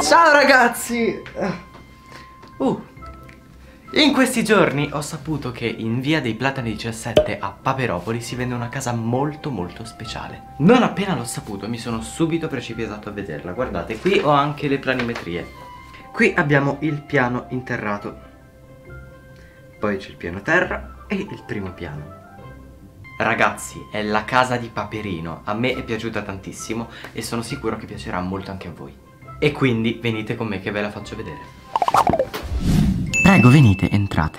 Ciao ragazzi! Uh, in questi giorni ho saputo che in via dei Platani 17 a Paperopoli si vende una casa molto molto speciale. Non appena l'ho saputo mi sono subito precipitato a vederla. Guardate, qui ho anche le planimetrie. Qui abbiamo il piano interrato. Poi c'è il piano terra e il primo piano. Ragazzi, è la casa di Paperino. A me è piaciuta tantissimo e sono sicuro che piacerà molto anche a voi. E quindi venite con me che ve la faccio vedere. Prego, venite, entrate.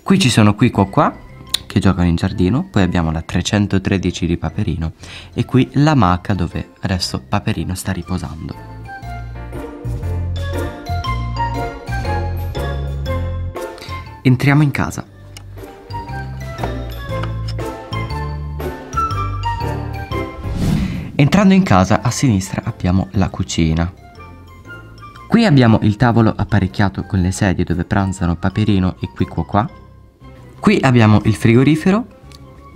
Qui ci sono qui qua qua che giocano in giardino, poi abbiamo la 313 di Paperino e qui la maca dove adesso Paperino sta riposando. Entriamo in casa. Entrando in casa a sinistra abbiamo la cucina. Qui abbiamo il tavolo apparecchiato con le sedie dove pranzano Paperino e qui qua qua. Qui abbiamo il frigorifero,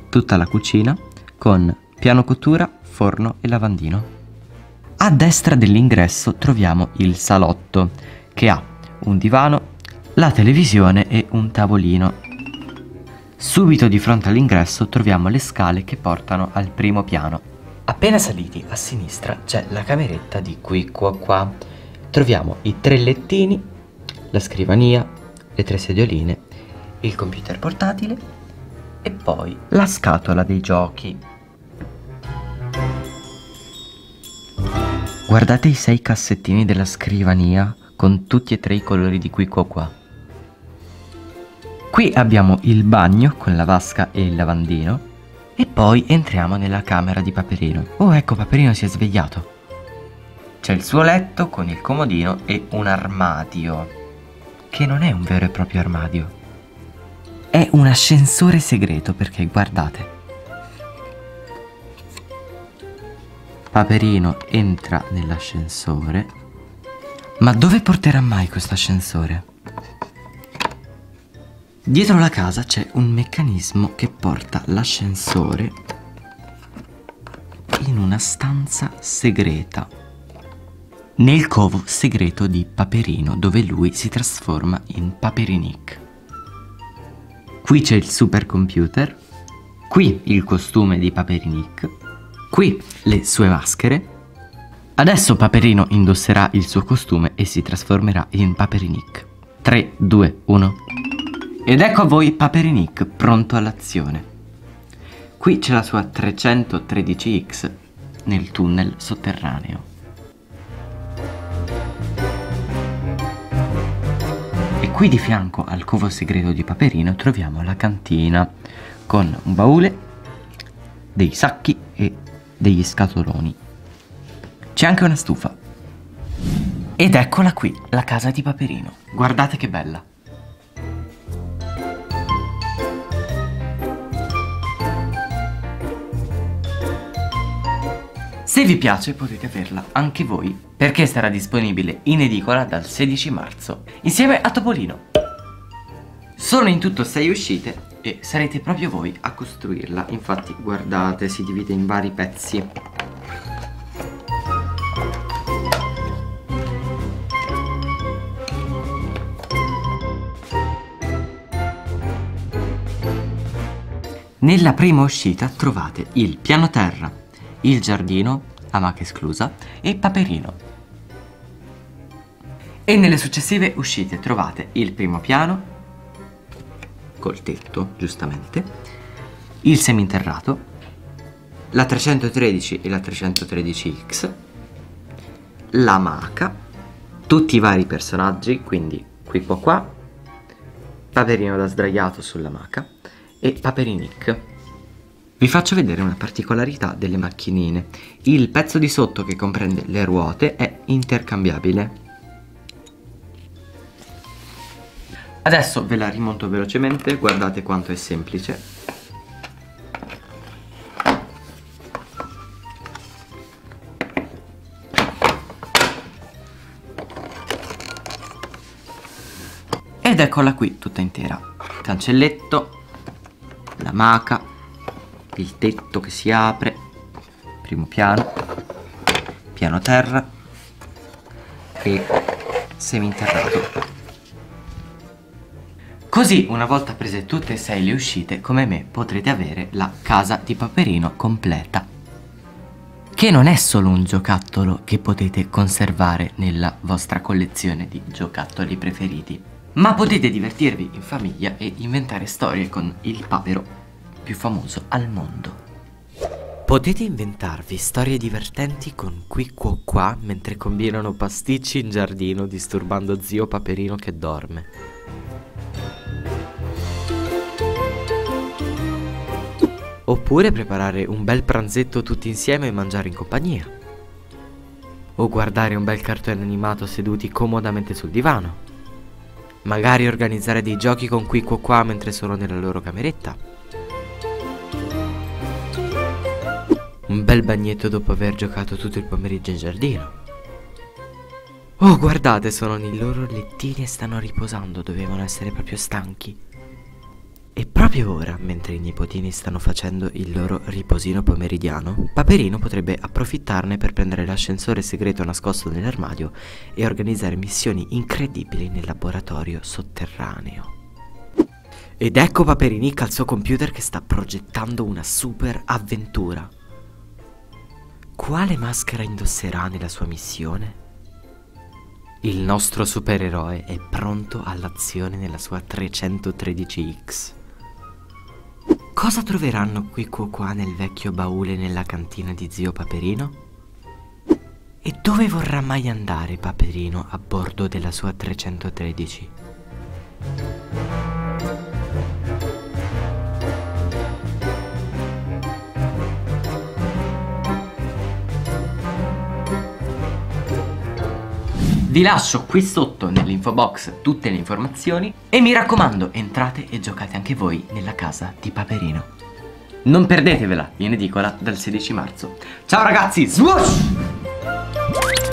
tutta la cucina, con piano cottura, forno e lavandino. A destra dell'ingresso troviamo il salotto, che ha un divano, la televisione e un tavolino. Subito di fronte all'ingresso troviamo le scale che portano al primo piano. Appena saliti a sinistra c'è la cameretta di qui qua qua troviamo i tre lettini, la scrivania, le tre sedioline, il computer portatile e poi la scatola dei giochi. Guardate i sei cassettini della scrivania con tutti e tre i colori di qui qua qua. Qui abbiamo il bagno con la vasca e il lavandino e poi entriamo nella camera di Paperino. Oh ecco Paperino si è svegliato. C'è il suo letto con il comodino e un armadio, che non è un vero e proprio armadio. È un ascensore segreto perché guardate. Paperino entra nell'ascensore. Ma dove porterà mai questo ascensore? Dietro la casa c'è un meccanismo che porta l'ascensore in una stanza segreta nel covo segreto di Paperino dove lui si trasforma in Paperinic. Qui c'è il supercomputer, qui il costume di Paperinic, qui le sue maschere. Adesso Paperino indosserà il suo costume e si trasformerà in Paperinic. 3, 2, 1. Ed ecco a voi Paperinic pronto all'azione. Qui c'è la sua 313X nel tunnel sotterraneo. Qui di fianco al covo segreto di Paperino troviamo la cantina con un baule, dei sacchi e degli scatoloni. C'è anche una stufa. Ed eccola qui, la casa di Paperino. Guardate che bella. Se vi piace potete averla anche voi perché sarà disponibile in edicola dal 16 marzo insieme a Topolino. Sono in tutto 6 uscite e sarete proprio voi a costruirla, infatti guardate si divide in vari pezzi. Nella prima uscita trovate il piano terra, il giardino, amaca esclusa, e Paperino. E nelle successive uscite trovate il primo piano, col tetto, giustamente, il seminterrato, la 313 e la 313X, la maca, tutti i vari personaggi, quindi qui qua qua, Paperino da sdraiato sulla maca e Paperinic. Vi faccio vedere una particolarità delle macchinine. Il pezzo di sotto che comprende le ruote è intercambiabile. Adesso ve la rimonto velocemente, guardate quanto è semplice. Ed eccola qui tutta intera. Cancelletto, la maca, il tetto che si apre, primo piano, piano terra, e seminterrato. Così, una volta prese tutte e sei le uscite, come me potrete avere la casa di Paperino completa. Che non è solo un giocattolo che potete conservare nella vostra collezione di giocattoli preferiti, ma potete divertirvi in famiglia e inventare storie con il papero più famoso al mondo. Potete inventarvi storie divertenti con qui qua qua mentre combinano pasticci in giardino disturbando zio Paperino che dorme. Oppure preparare un bel pranzetto tutti insieme e mangiare in compagnia. O guardare un bel cartone animato seduti comodamente sul divano. Magari organizzare dei giochi con qui qua qua mentre sono nella loro cameretta. Un bel bagnetto dopo aver giocato tutto il pomeriggio in giardino. Oh, guardate, sono nei loro lettini e stanno riposando, dovevano essere proprio stanchi. E proprio ora, mentre i nipotini stanno facendo il loro riposino pomeridiano, Paperino potrebbe approfittarne per prendere l'ascensore segreto nascosto nell'armadio e organizzare missioni incredibili nel laboratorio sotterraneo. Ed ecco Paperinicca al suo computer che sta progettando una super avventura. Quale maschera indosserà nella sua missione? Il nostro supereroe è pronto all'azione nella sua 313X. Cosa troveranno qui qua nel vecchio baule nella cantina di zio Paperino? E dove vorrà mai andare Paperino a bordo della sua 313? Vi lascio qui sotto nell'info box tutte le informazioni e mi raccomando entrate e giocate anche voi nella casa di Paperino. Non perdetevela in edicola dal 16 marzo. Ciao ragazzi, swoosh!